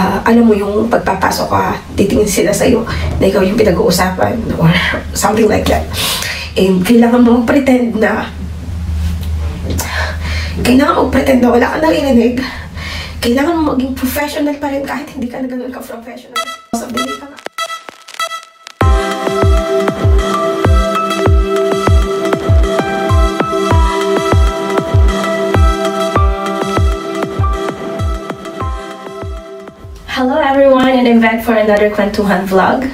ah, alam mo yung pagpapasok ka, titingin sila sa'yo na ikaw yung pinag-uusapan or something like that. And kailangan mo pretend na kailangan mo pretend na wala ka naririnig. Kailangan mo maging professional pa rin kahit hindi ka na ganun ka-professional. Ka nga. Hello everyone and I'm back for another Kwentuhan vlog.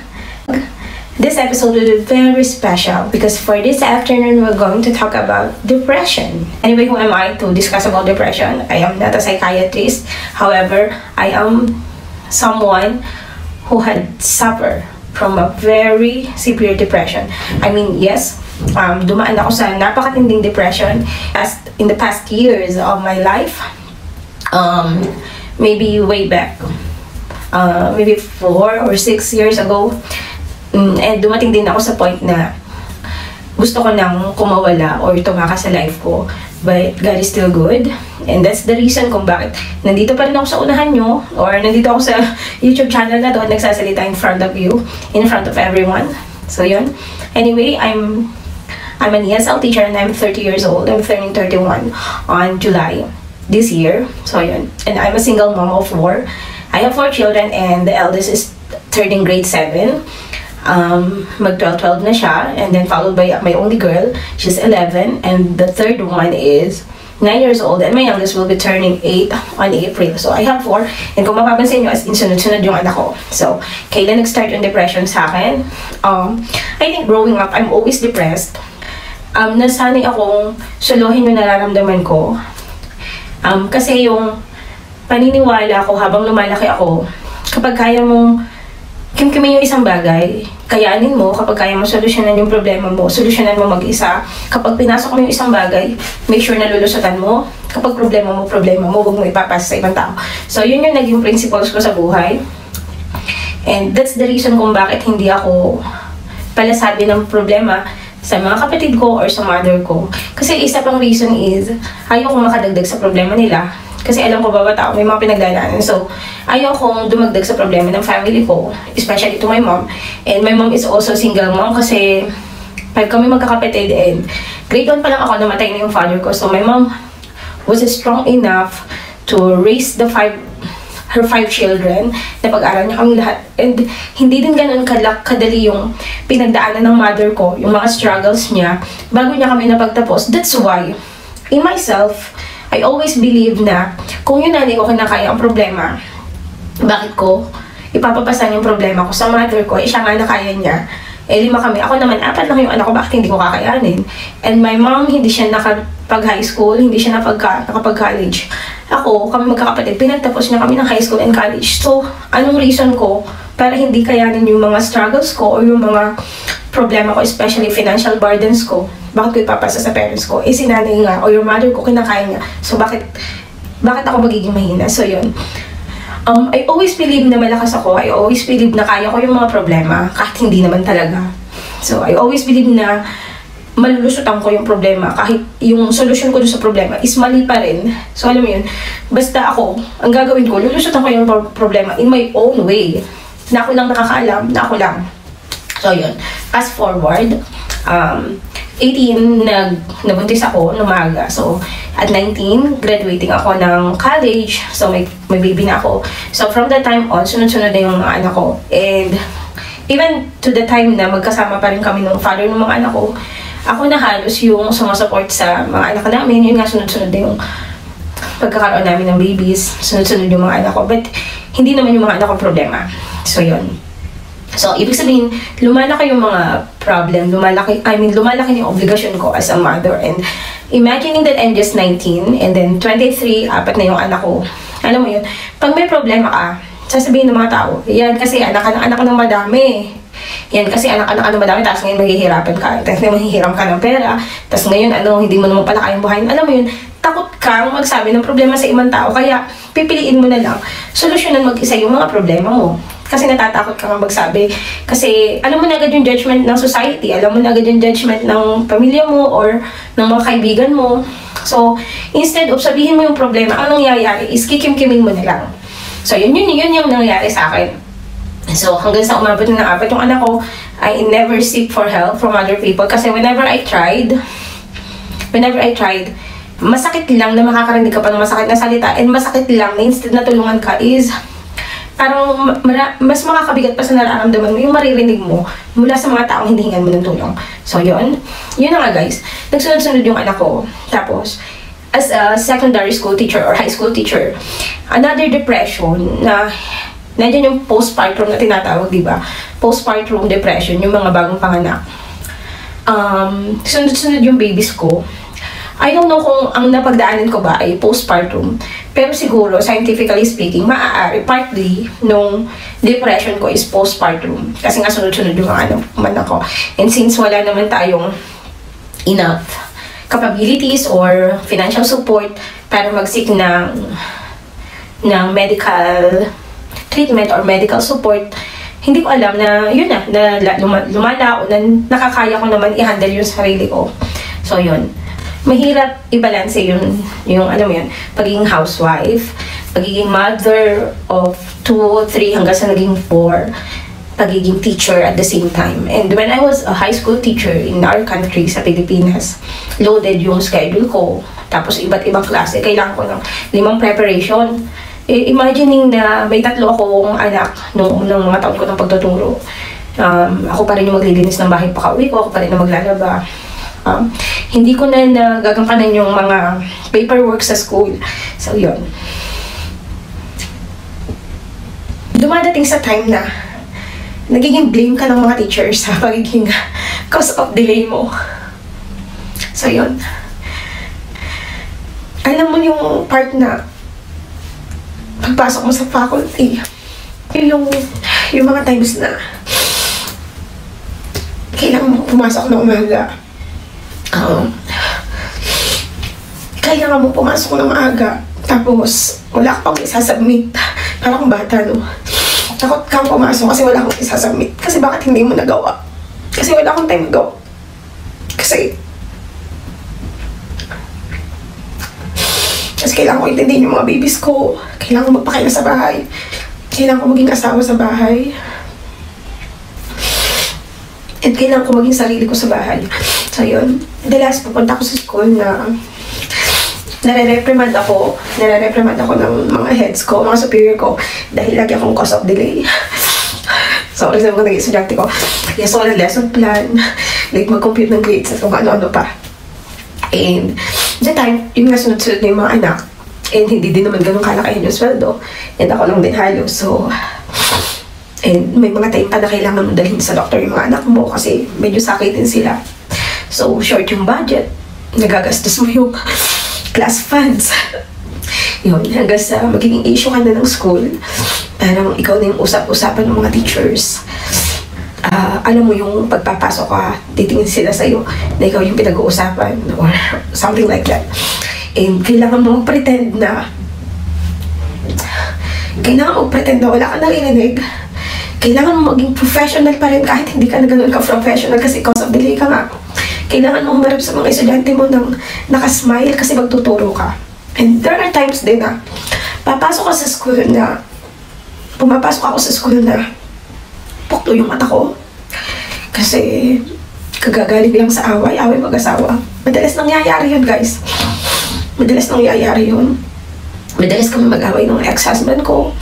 This episode will be very special because for this afternoon we're going to talk about depression. Anyway, who am I to discuss about depression? I am not a psychiatrist. However, I am someone who had suffered from a very severe depression. I mean, yes, um, dumaan ako sa napakatinding depression as in the past years of my life. Um, maybe way back uh, maybe four or six years ago. Mm, and dumating din ako sa point na gusto ko nang kumawala or tumakas sa life ko. But God is still good. And that's the reason kung bakit nandito pa rin ako sa unahan nyo or nandito ako sa YouTube channel na to at nagsasalita in front of you, in front of everyone. So yun. Anyway, I'm I'm an ESL teacher and I'm 30 years old. I'm turning 31 on July this year. So yun. And I'm a single mom of four. I have four children and the eldest is turning grade 7. Um, mag 12-12 na siya. And then followed by my only girl. She's 11. And the third one is 9 years old. And my youngest will be turning 8 on April. So I have four. And kung mapapansin nyo, as in sunod-sunod yung anak ko. So, kailan nag-start yung depression sa akin? Um, I think growing up, I'm always depressed. Um, nasanay akong suluhin yung nararamdaman ko. Um, kasi yung paniniwala ko habang lumalaki ako, kapag kaya mong kimkimin yung isang bagay, kayanin mo, kapag kaya mo solusyonan yung problema mo, solusyonan mo mag-isa. Kapag pinasok mo yung isang bagay, make sure na lulusutan mo. Kapag problema mo, problema mo, huwag mo ipapasa sa ibang tao. So, yun yung naging principles ko sa buhay. And that's the reason kung bakit hindi ako palasabi ng problema sa mga kapatid ko or sa mother ko. Kasi isa pang reason is, ayaw kong makadagdag sa problema nila kasi alam ko bawat tao may mga pinagdadaanan. So, ayaw kong dumagdag sa problema ng family ko, especially to my mom. And my mom is also single mom kasi pag kami magkakapatid and grade 1 pa lang ako namatay na yung father ko. So, my mom was strong enough to raise the five her five children na pag-aral niya kami lahat. And hindi din ganun kalak, kadali yung pinagdaanan ng mother ko, yung mga struggles niya, bago niya kami napagtapos. That's why, in myself, I always believe na kung yung nanay ko kinakaya ang problema, bakit ko ipapapasan yung problema ko sa mother ko, eh siya nga nakaya niya, eh lima kami. Ako naman, apat lang yung anak ko, bakit hindi ko kakayanin? And my mom, hindi siya nakapag-high school, hindi siya napagka, nakapag-college. Ako, kami magkakapatid, pinagtapos niya kami ng high school and college. So, anong reason ko para hindi kayanin yung mga struggles ko o yung mga problema ko, especially financial burdens ko, bakit ko sa parents ko? Eh, si nanay nga, o yung mother ko, kinakaya niya. So, bakit, bakit ako magiging mahina? So, yun. Um, I always believe na malakas ako. I always believe na kaya ko yung mga problema, kahit hindi naman talaga. So, I always believe na malulusutan ko yung problema kahit yung solution ko sa problema is mali pa rin. So, alam mo yun, basta ako, ang gagawin ko, lulusutan ko yung problema in my own way. Na ako lang nakakaalam, na ako lang. So, yun. Fast forward, um, 18, nag, nabuntis ako numaga. So, at 19, graduating ako ng college. So, may, may baby na ako. So, from that time on, sunod-sunod na yung mga anak ko. And, even to the time na magkasama pa rin kami ng father ng mga anak ko, ako na halos yung sumasupport sa mga anak namin. Yun nga, sunod-sunod na yung pagkakaroon namin ng babies. Sunod-sunod yung mga anak ko. But, hindi naman yung mga anak ko problema. So, yun. So, ibig sabihin, lumalaki yung mga problem, lumalaki, I mean, lumalaki yung obligasyon ko as a mother. And imagining that I'm just 19, and then 23, apat na yung anak ko. Alam mo yun, pag may problema ka, sasabihin ng mga tao, yan kasi anak-anak ng madami. Yan kasi anak-anak ng madami, tapos ngayon maghihirapan ka. Tapos ngayon mahihiram ka ng pera. Tapos ngayon, ano, hindi mo naman pala kayang buhayin. Alam mo yun, takot kang magsabi ng problema sa ibang tao. Kaya, pipiliin mo na lang, solusyonan mag-isa yung mga problema mo. Kasi natatakot ka nga magsabi. Kasi alam mo na agad yung judgment ng society. Alam mo na agad yung judgment ng pamilya mo or ng mga kaibigan mo. So, instead of sabihin mo yung problema, anong nangyayari is kikimkimin mo na lang. So, yun, yun, yun yung nangyari sa akin. So, hanggang sa umabot na apat yung anak ko, I never seek for help from other people. Kasi whenever I tried, whenever I tried, masakit lang na makakarinig ka pa ng masakit na salita and masakit lang na instead na tulungan ka is parang mas makakabigat pa sa nararamdaman mo yung maririnig mo mula sa mga taong hindi hingan mo ng tulong. So, yun. Yun na nga, guys. Nagsunod-sunod yung anak ko. Tapos, as a secondary school teacher or high school teacher, another depression na nandiyan yung postpartum na tinatawag, di ba? Postpartum depression, yung mga bagong panganak. Um, sunod-sunod yung babies ko. I don't know kung ang napagdaanan ko ba ay postpartum. Pero siguro, scientifically speaking, maaari, partly, nung depression ko is postpartum. Kasi nga sunod-sunod yung ano, man ako. And since wala naman tayong enough capabilities or financial support para mag-seek ng, ng medical treatment or medical support, hindi ko alam na yun na, na lumala o na nakakaya ko naman i-handle yung sarili ko. So, yun mahirap i-balance yung, yung, ano mo yun, pagiging housewife, pagiging mother of two, three, hanggang sa naging four, pagiging teacher at the same time. And when I was a high school teacher in our country, sa Pilipinas, loaded yung schedule ko. Tapos iba't ibang klase, kailangan ko ng limang preparation. E, imagining na may tatlo akong anak nung unang mga taon ko ng pagtuturo. Um, ako pa rin yung maglilinis ng bahay paka-uwi ko, ako pa rin yung maglalaba um, hindi ko na nagagampanan yung mga paperwork sa school. So, yun. Dumadating sa time na nagiging blame ka ng mga teachers sa pagiging cause of delay mo. So, yun. Alam mo yung part na pagpasok mo sa faculty, yung, yung mga times na kailangan mo pumasok na umaga um, kailangan mo pumasok ng aga. Tapos, wala ka pang isasubmit. Parang bata, no? Takot kang pumasok kasi wala kang isasubmit. Kasi bakit hindi mo nagawa? Kasi wala akong time go. Kasi, kasi kailangan ko intindihin yung mga babies ko. Kailangan ko magpakaila sa bahay. Kailangan ko maging asawa sa bahay. And kailangan ko maging sarili ko sa bahay. So, yun. The last, pupunta ko sa school na nare-reprimand ako, nare-reprimand ako ng mga heads ko, mga superior ko, dahil lagi akong cause of delay. so, alam mo naging estudyante ko, yes, so, lesson plan, like mag-compute ng grades at kung ano-ano pa. And, the time, yung nga sunod-sunod na yung mga anak, and hindi din naman ganun kalaki yung sweldo, and ako lang din halos, so, And may mga time pa na kailangan mo dalhin sa doctor yung mga anak mo kasi medyo sakitin sila. So, short yung budget. Nagagastos mo yung class funds. Yun, hanggang sa magiging issue ka na ng school. Parang ikaw na yung usap-usapan ng mga teachers. Uh, alam mo yung pagpapasok ka, titingin sila sa'yo na ikaw yung pinag-uusapan or something like that. And kailangan mo mag-pretend na kailangan mo pretend na wala ka narinig kailangan mo maging professional pa rin kahit hindi ka na ganun ka-professional kasi cause of delay ka nga. Kailangan mo humarap sa mga estudyante mo ng nakasmile kasi magtuturo ka. And there are times din na papasok ka sa school na pumapasok ako sa school na pukto yung mata ko. Kasi kagagaling lang sa away, away mag-asawa. Madalas nangyayari yun, guys. Madalas nangyayari yun. Madalas kami mag-away ng ex-husband ko.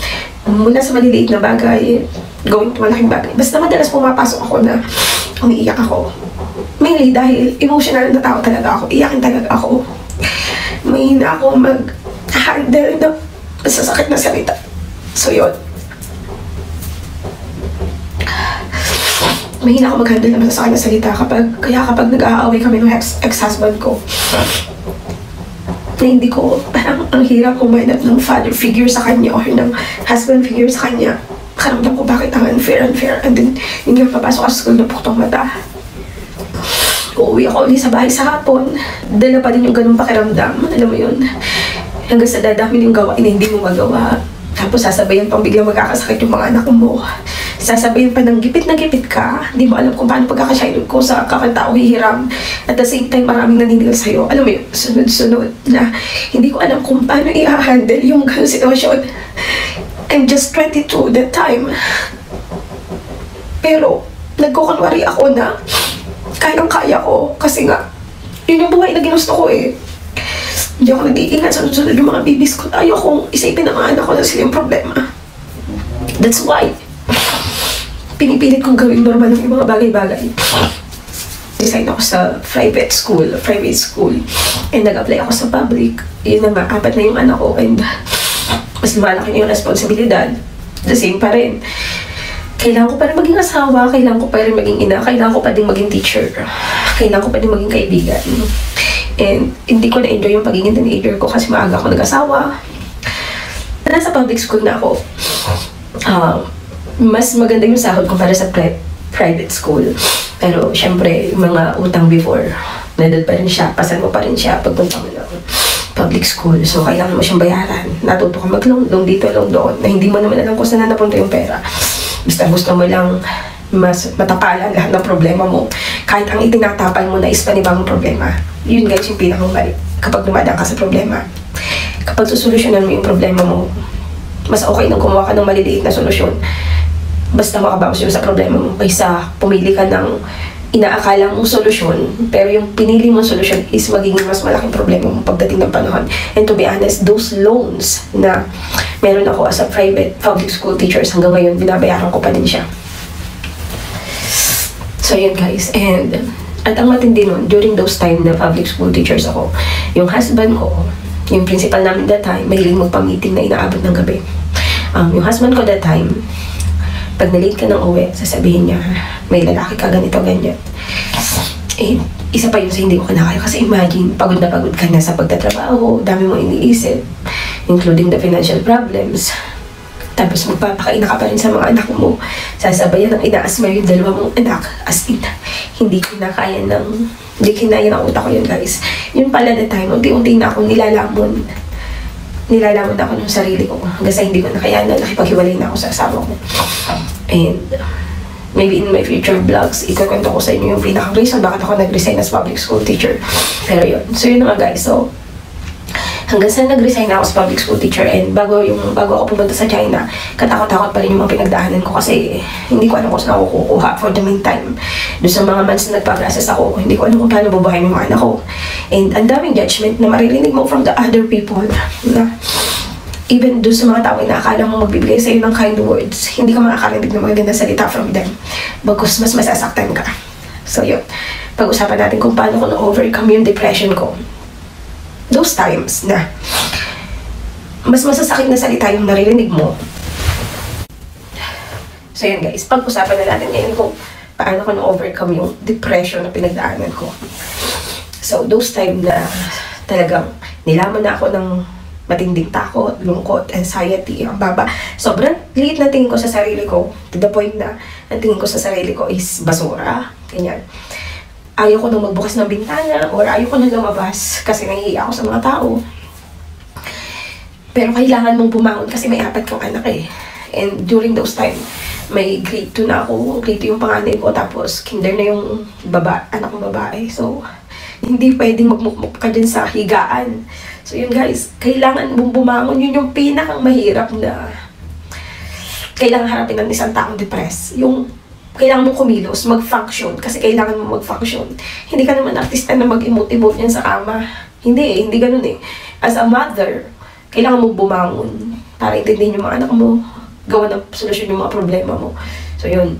Muna sa maliliit na bagay, going to malaking bagay. Basta madalas pumapasok ako na umiiyak ako. Mainly dahil emotional na tao talaga ako. Iyakin talaga ako. Mahina ako mag-handle ng masasakit na salita. So, yun. Mahina ako mag-handle ng masasakit na salita kapag, kaya kapag nag-aaway kami ng ex-husband ko, na hindi ko, parang ang hirap humanap ng father figure sa kanya or ng husband figure sa kanya Karamdam ko bakit ang unfair, unfair. And then, hindi nga papasok sa school na puktong mata. Uuwi ako ulit sa bahay sa hapon. Dala pa din yung ganung pakiramdam. Alam mo yun? Hanggang sa dadami yung gawain na hindi mo magawa. Tapos sasabayan pang biglang magkakasakit yung mga anak mo. Sasabayan pa ng gipit na gipit ka. Hindi mo alam kung paano pagkakasyayod ko sa kakanta o hihiram. At the same time, maraming naninigil sa'yo. Alam mo yun, sunod-sunod na hindi ko alam kung paano i-handle yung ganung sitwasyon. I'm just 22 that time. Pero, nagkukunwari ako na kayang-kaya ko. Kasi nga, yun yung buhay na ginusto ko eh. Hindi ako nag-iingat sa sunod yung mga bibis ko. Ayaw isipin ng mga anak ko na sila yung problema. That's why, pinipilit kong gawin normal yung mga bagay-bagay. Design ako sa private school, private school. And nag-apply ako sa public. Yun na nga, apat na yung anak ko. And mas lumalaki na yung responsibilidad. The same pa rin kailangan ko pa rin maging asawa, kailangan ko pa rin maging ina, kailangan ko pa rin maging teacher, kailangan ko pa rin maging kaibigan. And hindi ko na-enjoy yung pagiging teenager ko kasi maaga ako nag-asawa. Nasa public school na ako. Uh, mas maganda yung sahod ko para sa pri- private school. Pero syempre, mga utang before, nadal pa rin siya, pasan mo pa rin siya pagpunta mo ng public school. So, kailangan mo siyang bayaran. Natuto ka mag-loan, loan dito, loan doon, na hindi mo naman alam kung saan na napunta yung pera. Basta gusto mo lang mas matapalan lahat ng problema mo. Kahit ang itinatapal mo na is panibagong problema. Yun guys yung pinakang mali. Kapag dumadaan ka sa problema. Kapag susolusyonan mo yung problema mo, mas okay nang kumuha ka ng maliliit na solusyon. Basta makabawas yun sa problema mo. Kaysa pumili ka ng inaakala mong solusyon, pero yung pinili mong solusyon is magiging mas malaking problema mo pagdating ng panahon. And to be honest, those loans na meron ako as a private public school teachers hanggang ngayon, binabayaran ko pa din siya. So yun guys, and at ang matindi nun, during those time na public school teachers ako, yung husband ko, yung principal namin that time, mahiling magpa-meeting na inaabot ng gabi. Um, yung husband ko that time, pag nalate ka ng uwi, sasabihin niya, may lalaki ka, ganito, ganyan. Eh, isa pa yun sa hindi ko kinakaya. Kasi imagine, pagod na pagod ka na sa pagtatrabaho, dami mo iniisip, including the financial problems. Tapos magpapakaina ka pa rin sa mga anak mo. Sasabayan ng inaasma yung dalawa mong anak. As in, hindi kinakaya ng... Hindi kinaya ng utak ko yun, guys. Yun pala the time, unti-unti na ako nilalamon nilalaman ako ng sarili ko hanggang sa hindi ko na kaya na nakipaghiwalay na ako sa asawa ko. And maybe in my future vlogs, ikukwento ko sa inyo yung pinaka-reason bakit ako nag-resign as public school teacher. Pero yun. So yun nga guys. So, hanggang sa nag-resign ako sa public school teacher and bago yung bago ako pumunta sa China, katakot-takot pa rin yung mga pinagdaanan ko kasi hindi ko alam kung saan ako kukuha for the meantime. Doon sa mga months na nagpa-process ako, hindi ko alam kung paano bubuhayin yung mga anak ko. And ang daming judgment na maririnig mo from the other people na even doon sa mga tao na akala mo magbibigay sa iyo ng kind words, hindi ka makakarinig ng mga ganda salita from them. Bagkus mas masasaktan ka. So yun, pag-usapan natin kung paano ko na-overcome yung depression ko those times na mas masasakit na salita yung naririnig mo. So yun guys, pag-usapan na natin ngayon kung paano ko na-overcome yung depression na pinagdaanan ko. So those time na talagang nilaman na ako ng matinding takot, lungkot, anxiety, ang baba. Sobrang liit na tingin ko sa sarili ko. To the point na ang tingin ko sa sarili ko is basura. Ganyan ayaw ko nang magbukas ng bintana or ayaw ko nang lumabas kasi nahihiya ako sa mga tao. Pero kailangan mong bumangon kasi may apat kang anak eh. And during those time, may grade 2 na ako. Grade 2 yung panganay ko. Tapos, kinder na yung baba, anak kong babae. So, hindi pwedeng magmukmuk ka dyan sa higaan. So, yun guys, kailangan mong bumangon. Yun yung pinakang mahirap na kailangan harapin ng isang taong depressed. Yung kailangan mo kumilos, mag-function, kasi kailangan mo mag-function. Hindi ka naman artista na mag-emote-emote yan sa kama. Hindi eh, hindi ganun eh. As a mother, kailangan mo bumangon para intindihin yung mga anak mo, gawa ng solusyon yung mga problema mo. So yun,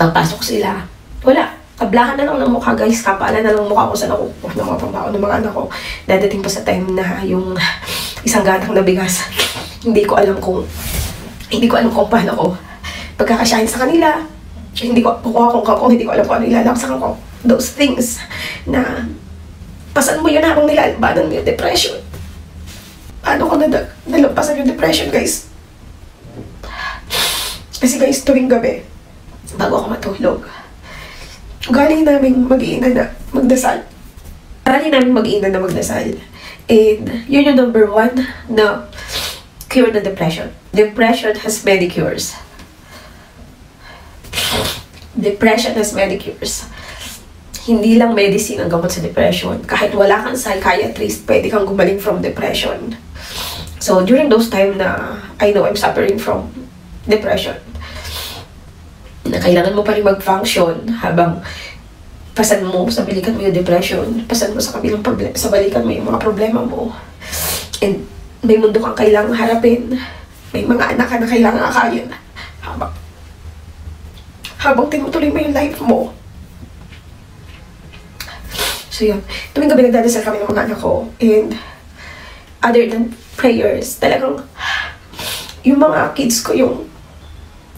papasok sila. Wala, kablahan na lang ng mukha guys, kapalan na lang mukha ko sa nakukuha ng mga pambaho ng mga anak ko. Dadating pa sa time na yung isang gatang na hindi ko alam kung, hindi ko alam kung paano ko pagkakasyahin sa kanila. Hindi ko kukuha kong kung hindi ko alam kung ano ilalaksakan ko. Those things na pasan mo yun habang nilalabanan mo yung depression. Paano ko na nalampasan yung depression, guys? Kasi guys, tuwing gabi, bago ako matulog, galing namin mag-iina na magdasal. Galing namin mag-iina na magdasal. And yun yung number one na cure the depression. Depression has many cures. Depression has many cures. Hindi lang medicine ang gamot sa depression. Kahit wala kang psychiatrist, pwede kang gumaling from depression. So, during those time na I know I'm suffering from depression, na kailangan mo pa rin mag-function habang pasan mo sa balikan mo yung depression, pasan mo sa kabilang problema, sa balikan mo yung mga problema mo. And may mundo kang kailangang harapin. May mga anak ka na kailangan akayin. Habang, habang tinutuloy mo yung life mo. So yun, tuwing gabi nagdadasal kami ng mga anak ko. And other than prayers, talagang yung mga kids ko yung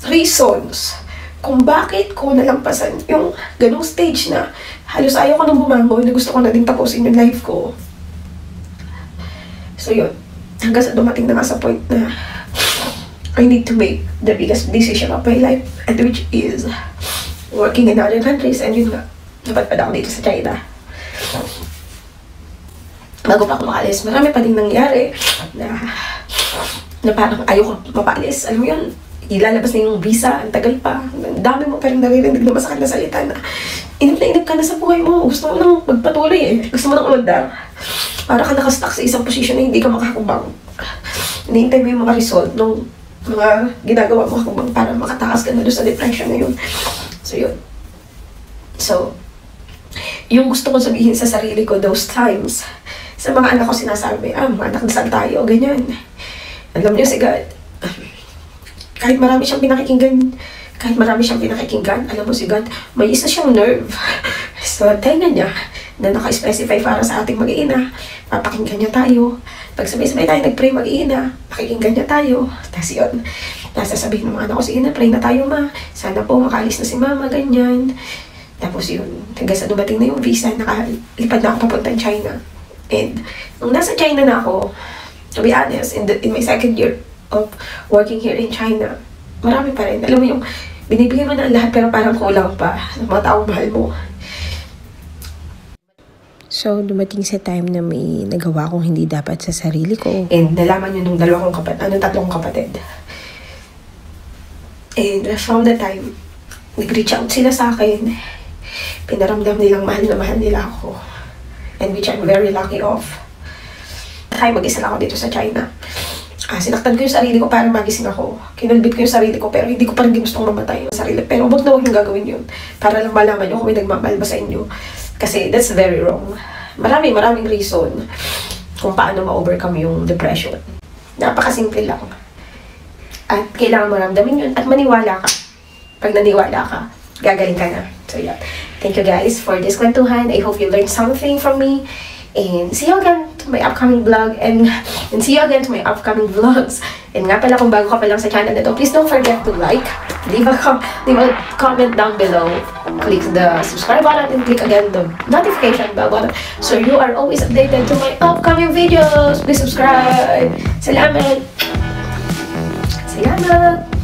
reasons kung bakit ko nalampasan yung ganong stage na halos ayaw ko nang bumangon na gusto ko na din tapusin yung life ko. So yun, hanggang sa dumating na nga sa point na I need to make the biggest decision of my life and which is working in other countries and yun nga, napadpad ako dito sa China. Bago pa ako makalis, marami pa din nangyari na na parang ayoko mapalis. Alam mo yun, ilalabas na yung visa, ang tagal pa. Ang dami mo parang naririnig na masakit na salita na inip na inip ka na sa buhay mo. Gusto mo nang magpatuloy eh. Gusto mo nang umandar. Para ka nakastuck sa isang posisyon na hindi ka makakubang. Hinihintay mo yung mga result ng mga ginagawa mo kakubang para makatakas ka na doon sa depression na yun. So yun. So, yung gusto ko sabihin sa sarili ko those times, sa mga anak ko sinasabi, ah, mga anak nasaan tayo, ganyan. Alam niyo si God, kahit marami siyang pinakikinggan, kahit marami siyang pinakikinggan, alam mo si God, may isa siyang nerve. so, tenga niya na naka-specify para sa ating mag-iina. Papakinggan niya tayo. Pag sabay-sabay tayo nag-pray mag-iina, pakikinggan niya tayo. Tapos yun, nasasabihin ng mga anak ko, sige na, pray na tayo ma. Sana po makalis na si mama, ganyan. Tapos yun, hanggang sa dumating na yung visa, nakalipad na ako papuntang China. And, nung nasa China na ako, to be honest, in, the, in my second year of working here in China, marami pa rin. Alam mo yung, binibigay mo na lahat pero parang kulang pa sa mga taong mahal mo. So, dumating sa time na may nagawa kong hindi dapat sa sarili ko. And nalaman yun nung dalawa kong kapatid, ano, tatlong kapatid. And from the time, nag-reach out sila sa akin. Pinaramdam nilang mahal na mahal nila ako. And which I'm very lucky of. Kaya mag-isa lang ako dito sa China. Ah, sinaktan ko yung sarili ko para magising ako. Kinulbit ko yung sarili ko pero hindi ko pa rin gustong mamatay yung sarili. Pero huwag na huwag yung gagawin yun. Para lang malaman nyo kung may nagmamahal ba sa inyo. Kasi that's very wrong. Marami, maraming reason kung paano ma-overcome yung depression. Napakasimple lang. At kailangan mo ramdamin yun at maniwala ka. Pag naniwala ka, gagaling ka na. So yeah. Thank you guys for this kwentuhan. I hope you learned something from me. And see you again to my upcoming vlog and, and see you again to my upcoming vlogs. And nga pala kung bago ka pa lang sa channel na to, please don't forget to like, leave a, com leave a comment down below, click the subscribe button and click again the notification bell button so you are always updated to my upcoming videos. Please subscribe. Salamat! Salamat!